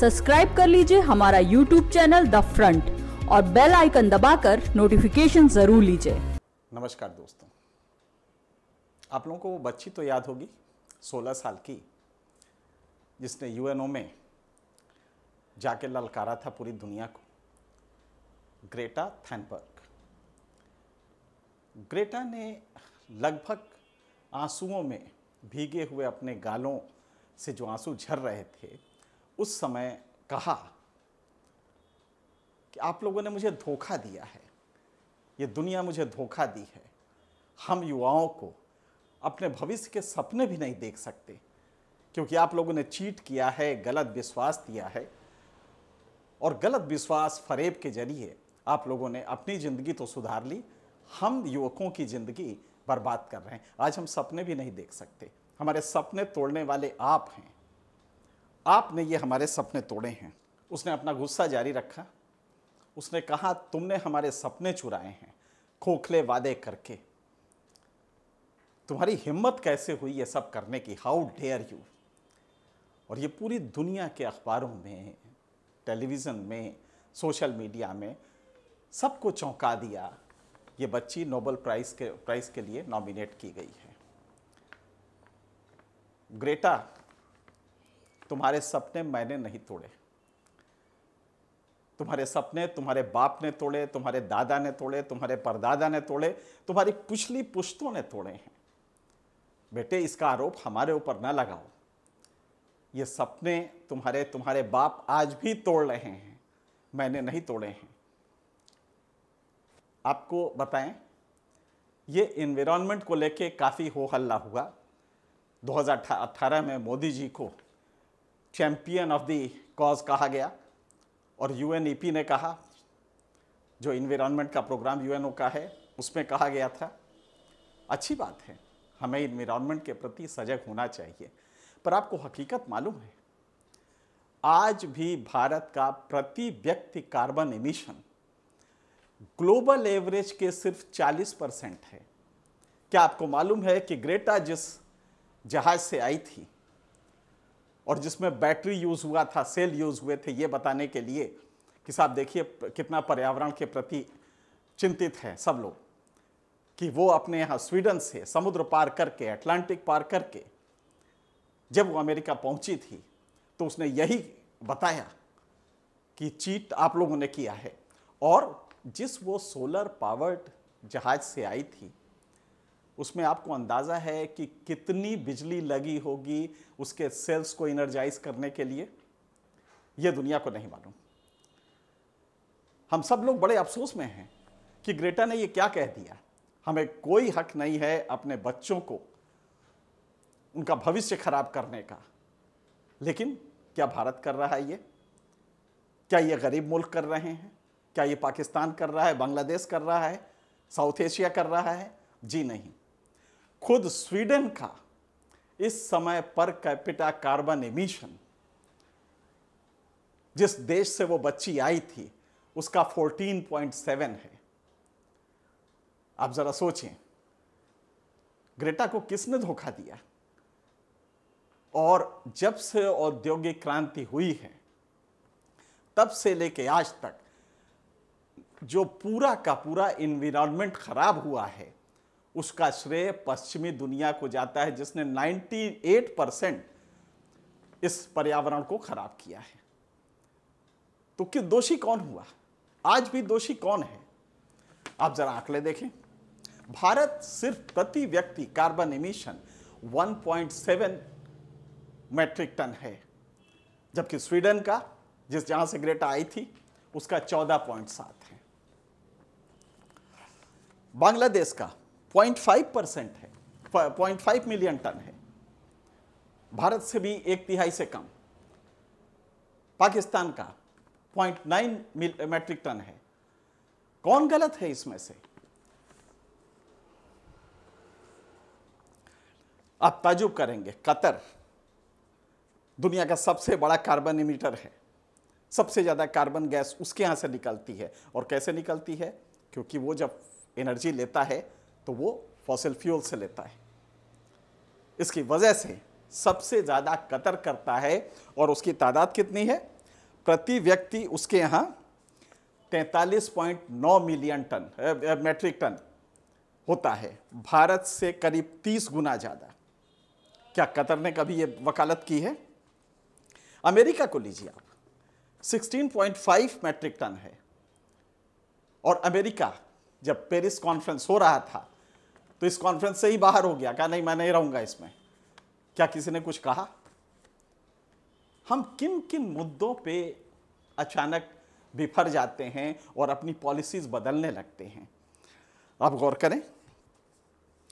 Subscribe कर लीजिए हमारा यूट्यूब चैनल द फ्रंट और बेल आइकन दबाकर नोटिफिकेशन ज़रूर लीजिए। नमस्कार दोस्तों। आप लोगों को वो बच्ची तो याद होगी 16 साल की, जिसने यूएनओ में जाके ललकारा था पूरी दुनिया को। ग्रेटा थैनबर्ग। ग्रेटा ने लगभग आंसुओं में भीगे हुए अपने गालों से जो आँसू झर रहे थे उस समय कहा कि आप लोगों ने मुझे धोखा दिया है। ये दुनिया मुझे धोखा दी है। हम युवाओं को अपने भविष्य के सपने भी नहीं देख सकते, क्योंकि आप लोगों ने चीट किया है, गलत विश्वास दिया है। और गलत विश्वास फरेब के ज़रिए आप लोगों ने अपनी ज़िंदगी तो सुधार ली। हम युवकों की ज़िंदगी बर्बाद कर रहे हैं। आज हम सपने भी नहीं देख सकते। हमारे सपने तोड़ने वाले आप हैं। आपने ये हमारे सपने तोड़े हैं। उसने अपना गुस्सा जारी रखा। उसने कहा, तुमने हमारे सपने चुराए हैं, खोखले वादे करके। तुम्हारी हिम्मत कैसे हुई ये सब करने की? हाउ डेयर यू और ये पूरी दुनिया के अखबारों में, टेलीविज़न में, सोशल मीडिया में सबको चौंका दिया, ये बच्ची नोबल प्राइज़ के प्राइज़ के लिए नॉमिनेट की गई है। ग्रेटा तुम्हारे सपने मैंने नहीं तोड़े। तुम्हारे सपने, तुम्हारे बाप ने तोड़े, तुम्हारे दादा ने तोड़े, तुम्हारे परदादा ने तोड़े, तुम्हारी पिछली पुश्तों ने तोड़े हैं। बेटे, इसका आरोप हमारे ऊपर न लगाओ। ये सपने तुम्हारे तुम्हारे बाप आज भी तोड़ रहे हैं। मैंने नहीं तोड़े हैं। आपको बताएँ, ये इन्वायरमेंट को लेके काफ़ी हो हल्ला हुआ। 2018 में मोदी जी को चैंपियन ऑफ़ द कॉज कहा गया और यूएनईपी ने कहा, जो इन्वायरमेंट का प्रोग्राम यूएनओ का है, उसमें कहा गया था, अच्छी बात है, हमें इन्वायरमेंट के प्रति सजग होना चाहिए। पर आपको हकीकत मालूम है, आज भी भारत का प्रति व्यक्ति कार्बन एमिशन ग्लोबल एवरेज के सिर्फ़ 40 परसेंट है। क्या आपको मालूम है कि ग्रेटा जिस जहाज़ से आई थी और जिसमें बैटरी यूज़ हुआ था, सेल यूज़ हुए थे, ये बताने के लिए कि साहब देखिए कितना पर्यावरण के प्रति चिंतित है सब लोग, कि वो अपने यहाँ स्वीडन से समुद्र पार करके, अटलांटिक पार करके जब वो अमेरिका पहुँची थी तो उसने यही बताया कि चीट आप लोगों ने किया है। और जिस वो सोलर पावर्ड जहाज़ से आई थी उसमें आपको अंदाज़ा है कि कितनी बिजली लगी होगी उसके सेल्स को इनर्जाइज करने के लिए? यह दुनिया को नहीं मालूम। हम सब लोग बड़े अफसोस में हैं कि ग्रेटा ने ये क्या कह दिया। हमें कोई हक नहीं है अपने बच्चों को उनका भविष्य खराब करने का। लेकिन क्या भारत कर रहा है ये? क्या ये गरीब मुल्क कर रहे हैं? क्या ये पाकिस्तान कर रहा है? बांग्लादेश कर रहा है? साउथ एशिया कर रहा है? जी नहीं। खुद स्वीडन का इस समय पर कैपिटा कार्बन एमिशन जिस देश से वो बच्ची आई थी, उसका 14.7 है। आप जरा सोचें, ग्रेटा को किसने धोखा दिया? और जब से औद्योगिक क्रांति हुई है, तब से लेके आज तक, जो पूरा का पूरा इन्वायरमेंट खराब हुआ है उसका श्रेय पश्चिमी दुनिया को जाता है, जिसने 98 परसेंट इस पर्यावरण को खराब किया है। तो कि दोषी कौन हुआ? आज भी दोषी कौन है? आप जरा आंकड़े देखें। भारत सिर्फ़ प्रति व्यक्ति कार्बन एमिशन 1.7 मैट्रिक टन है, जबकि स्वीडन का, जिस जहाँ से ग्रेटा आई थी, उसका 14.7 है। बांग्लादेश का 0.5 परसेंट है। 0.5 मिलियन टन है। भारत से भी एक तिहाई से कम। पाकिस्तान का 0.9 मैट्रिक टन है। कौन गलत है इसमें से? आप ताजुब करेंगे। कतर दुनिया का सबसे बड़ा कार्बन इमीटर है। सबसे ज़्यादा कार्बन गैस उसके यहाँ से निकलती है। और कैसे निकलती है? क्योंकि वो जब एनर्जी लेता है तो वो फॉसिल फ्यूल से लेता है। इसकी वजह से सबसे ज़्यादा कतर करता है और उसकी तादाद कितनी है? प्रति व्यक्ति उसके यहाँ 43.9 मिलियन टन मैट्रिक टन होता है। भारत से करीब 30 गुना ज़्यादा। क्या कतर ने कभी ये वकालत की है? अमेरिका को लीजिए आप। 16.5 मैट्रिक टन है। और अमेरिका जब पेरिस कॉन्फ्रेंस हो रहा था तो इस कॉन्फ्रेंस से ही बाहर हो गया। क्या नहीं, मैं नहीं रहूँगा इसमें। क्या किसी ने कुछ कहा? हम किन किन मुद्दों पे अचानक बिफर जाते हैं और अपनी पॉलिसीज़ बदलने लगते हैं? आप गौर करें,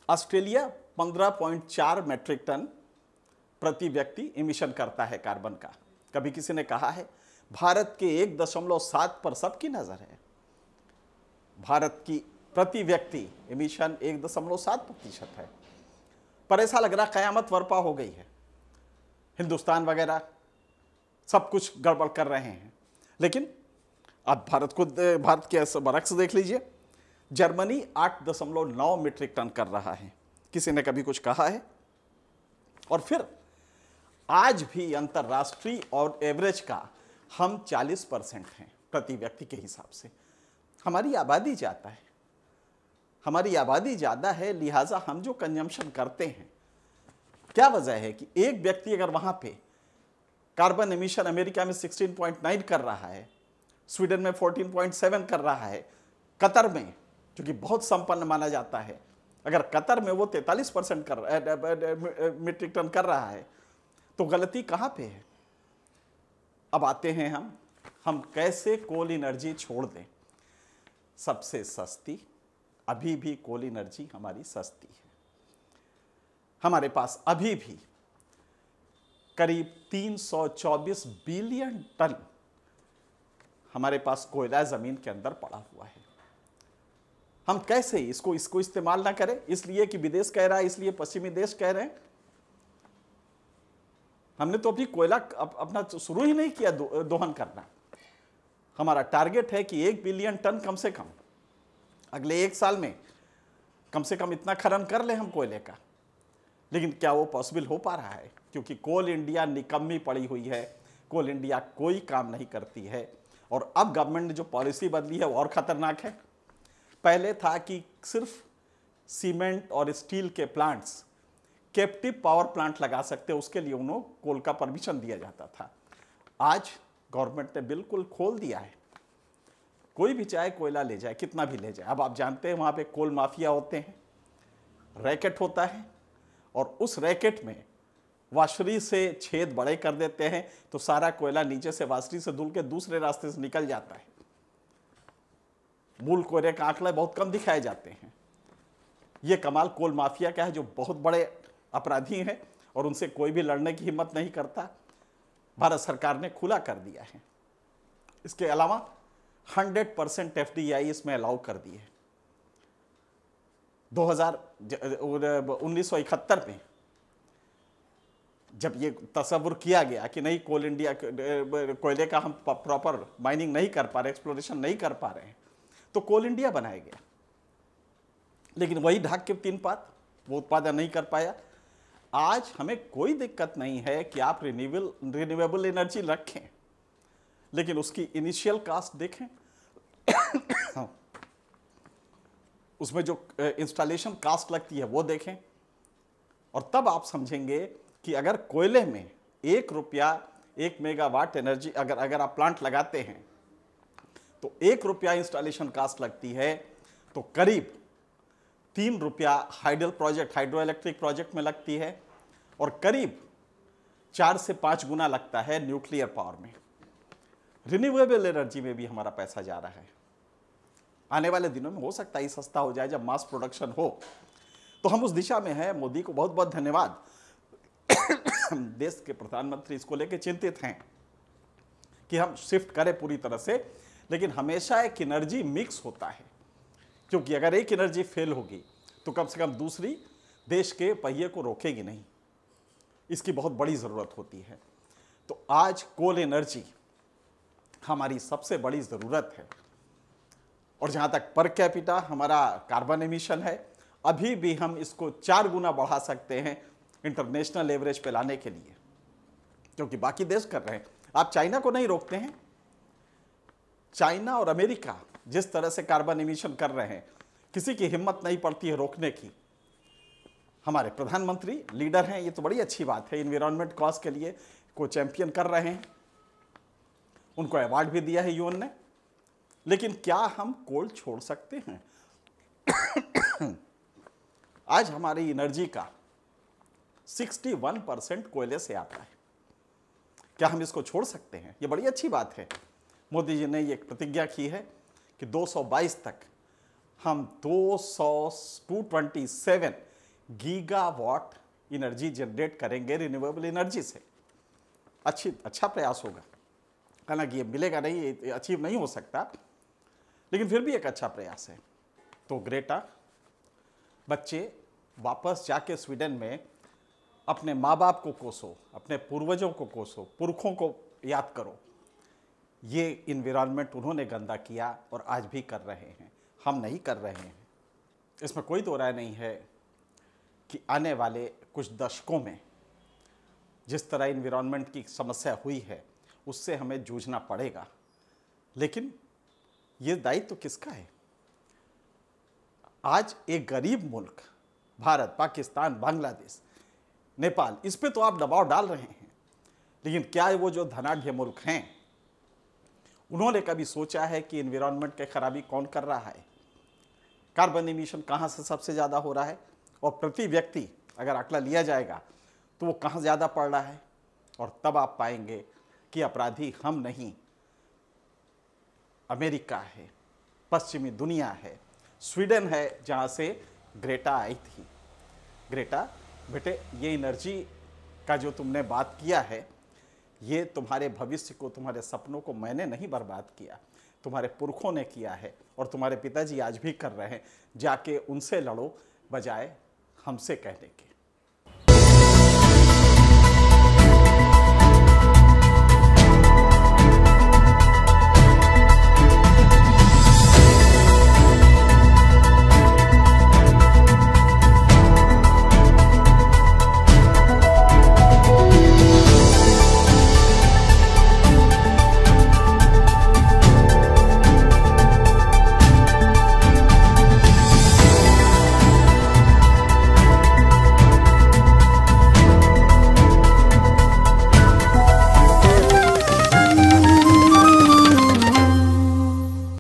ऑस्ट्रेलिया 15.4 मैट्रिक टन प्रति व्यक्ति इमिशन करता है कार्बन का। कभी किसी ने कहा है, भारत के एक दशमलव सात पर सबकी नज़र है। भारत की प्रति व्यक्ति इमिशन एक दशमलव सात प्रतिशत है। पर ऐसा लग रहा कयामत वर्पा हो गई है। हिंदुस्तान वगैरह सब कुछ गड़बड़ कर रहे हैं। लेकिन आप भारत को, भारत के बरक्स देख लीजिए। जर्मनी आठ दशमलव नौ मीट्रिक टन कर रहा है। किसी ने कभी कुछ कहा है? और फिर आज भी अंतर्राष्ट्रीय और एवरेज का हम 40 परसेंट हैं प्रति व्यक्ति के हिसाब से। हमारी आबादी जाता है। हमारी आबादी ज़्यादा है, लिहाजा हम जो कंजम्पशन करते हैं। क्या वजह है कि एक व्यक्ति अगर वहाँ पे कार्बन एमिशन अमेरिका में 16.9 कर रहा है, स्वीडन में 14.7 कर रहा है, कतर में, जो कि बहुत संपन्न माना जाता है, अगर कतर में वो 43 परसेंट कर मीट्रिक टन कर रहा है तो गलती कहाँ पे है? अब आते हैं हम हम कैसे कोल एनर्जी छोड़ दें? सबसे सस्ती अभी भी कोल एनर्जी हमारी सस्ती है। हमारे पास अभी भी करीब 324 बिलियन टन हमारे पास कोयला ज़मीन के अंदर पड़ा हुआ है। हम कैसे इसको इसको इस्तेमाल ना करें? इसलिए कि विदेश कह रहा है इसलिए पश्चिमी देश कह रहे हैं। हमने तो अभी कोयला अप, अपना शुरू ही नहीं किया दो, दोहन करना। हमारा टारगेट है कि एक बिलियन टन कम से कम। अगले एक साल में कम से कम इतना खनन कर ले हम कोयले का। लेकिन क्या वो पॉसिबल हो पा रहा है? क्योंकि कोल इंडिया निकम्मी पड़ी हुई है। कोल इंडिया कोई काम नहीं करती है। और अब गवर्नमेंट ने जो पॉलिसी बदली है, वो और ख़तरनाक है। पहले था कि सिर्फ़ सीमेंट और स्टील के प्लांट्स कैप्टिव पावर प्लांट लगा सकते, उसके लिए उन्होंने कोल का परमिशन दिया जाता था। आज गवर्नमेंट ने बिल्कुल खोल दिया है। कोई भी चाहे कोयला ले जाए, कितना भी ले जाए। अब आप जानते हैं वहाँ पे कोल माफिया होते हैं। रैकेट होता है और उस रैकेट में वाशरी से छेद बड़े कर देते हैं तो सारा कोयला नीचे से वाशरी से धुल के दूसरे रास्ते से निकल जाता है। मूल कोयले का आंकड़े बहुत कम दिखाए जाते हैं। ये कमाल कोल माफिया का है, जो बहुत बड़े अपराधी हैं और उनसे कोई भी लड़ने की हिम्मत नहीं करता। भारत सरकार ने खुला कर दिया है। इसके अलावा 100 परसेंट एफ़ इसमें अलाउ कर दिए दो हज़ार, उन्नीस में जब ये तस्वुर किया गया कि नहीं, कोल इंडिया, कोयले का हम प्रॉपर माइनिंग नहीं कर पा रहे, एक्सप्लोरेशन नहीं कर पा रहे हैं तो कोल इंडिया बनाया गया। लेकिन वही ढाक के तीन पात, वो उत्पादन नहीं कर पाया। आज हमें कोई दिक्कत नहीं है कि आप रिन्यूएबल रिन्यूएबल एनर्जी रखें। लेकिन उसकी इनिशियल कास्ट देखें। उसमें जो इंस्टॉलेशन कास्ट लगती है, वो देखें। और तब आप समझेंगे कि अगर कोयले में एक रुपया, एक मेगावाट एनर्जी अगर अगर आप प्लांट लगाते हैं तो एक रुपया इंस्टॉलेशन कास्ट लगती है तो करीब तीन रुपया hydel project hydro electric project में लगती है, और करीब चार से पाँच गुना लगता है न्यूक्लियर पावर में। रिन्यूएबल एनर्जी में भी हमारा पैसा जा रहा है। आने वाले दिनों में हो सकता है सस्ता हो जाए, जब मास प्रोडक्शन हो। तो हम उस दिशा में हैं। मोदी को बहुत बहुत धन्यवाद। देश के प्रधानमंत्री इसको लेकर चिंतित हैं कि हम शिफ्ट करें पूरी तरह से, लेकिन हमेशा एक एनर्जी मिक्स होता है। क्योंकि अगर एक एनर्जी फेल होगी तो कम से कम दूसरी देश के पहिए को रोकेगी नहीं। इसकी बहुत बड़ी ज़रूरत होती है। तो आज कोल एनर्जी हमारी सबसे बड़ी ज़रूरत है। और जहाँ तक पर कैपिटा हमारा कार्बन एमिशन है, अभी भी हम इसको चार गुना बढ़ा सकते हैं इंटरनेशनल एवरेज पे लाने के लिए। क्योंकि बाकी देश कर रहे हैं। आप चाइना को नहीं रोकते हैं। चाइना और अमेरिका जिस तरह से कार्बन इमिशन कर रहे हैं, किसी की हिम्मत नहीं पड़ती है रोकने की। हमारे प्रधानमंत्री, लीडर हैं, ये तो बड़ी अच्छी बात है। इन्वायरमेंट कॉज के लिए को चैंपियन कर रहे हैं। उनको अवार्ड भी दिया है यूएन ने। लेकिन क्या हम कोल छोड़ सकते हैं? आज हमारी एनर्जी का 61 परसेंट कोयले से आता है। क्या हम इसको छोड़ सकते हैं? ये बड़ी अच्छी बात है। मोदी जी ने ये प्रतिज्ञा की है कि 222 तक हम 200 227 गीगावाट एनर्जी जनरेट करेंगे रिन्यूएबल एनर्जी से। अच्छी अच्छा प्रयास होगा। हालाँकि ये मिलेगा नहीं अचीव नहीं हो सकता, लेकिन फिर भी एक अच्छा प्रयास है। तो ग्रेटा, बच्चे वापस जाके स्वीडन में अपने माँ बाप को कोसो, अपने पूर्वजों को कोसो, पुरखों को याद करो। ये इन्वायरमेंट उन्होंने गंदा किया और आज भी कर रहे हैं। हम नहीं कर रहे हैं। इसमें कोई दो राय नहीं है कि आने वाले कुछ दशकों में जिस तरह इन्वायरमेंट की समस्या हुई है उससे हमें जूझना पड़ेगा। लेकिन ये दायित्व तो किसका है? आज एक गरीब मुल्क, भारत, पाकिस्तान, बांग्लादेश, नेपाल, इस पर तो आप दबाव डाल रहे हैं। लेकिन क्या वो जो धनाढ़ मुल्क हैं, उन्होंने कभी सोचा है कि इन्वायरमेंट के खराबी कौन कर रहा है? कार्बन इमिशन कहाँ से सबसे ज़्यादा हो रहा है? और प्रति व्यक्ति अगर आंकड़ा लिया जाएगा तो वो कहाँ ज़्यादा पड़ रहा है? और तब आप पाएँगे कि अपराधी हम नहीं। अमेरिका है, पश्चिमी दुनिया है, स्वीडन है, जहाँ से ग्रेटा आई थी। ग्रेटा, बेटे, ये एनर्जी का जो तुमने बात किया है, ये तुम्हारे भविष्य को, तुम्हारे सपनों को मैंने नहीं बर्बाद किया। तुम्हारे पुरखों ने किया है और तुम्हारे पिताजी आज भी कर रहे हैं, जाके उनसे लड़ो, बजाय हमसे कहने के।